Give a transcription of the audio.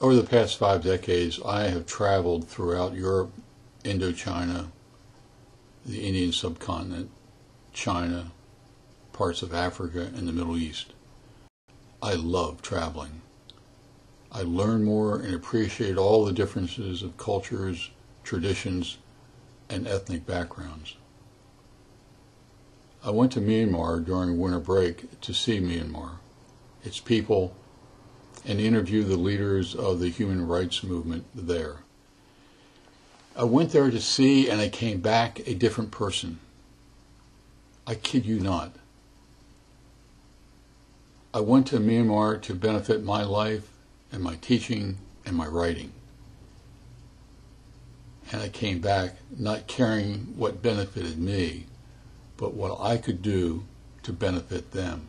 Over the past five decades, I have traveled throughout Europe, Indochina, the Indian subcontinent, China, parts of Africa, and the Middle East. I love traveling. I learn more and appreciate all the differences of cultures, traditions, and ethnic backgrounds. I went to Myanmar during winter break to see Myanmar, its people, and interview the leaders of the human rights movement there. I went there to see and I came back a different person. I kid you not. I went to Myanmar to benefit my life and my teaching and my writing. And I came back not caring what benefited me, but what I could do to benefit them.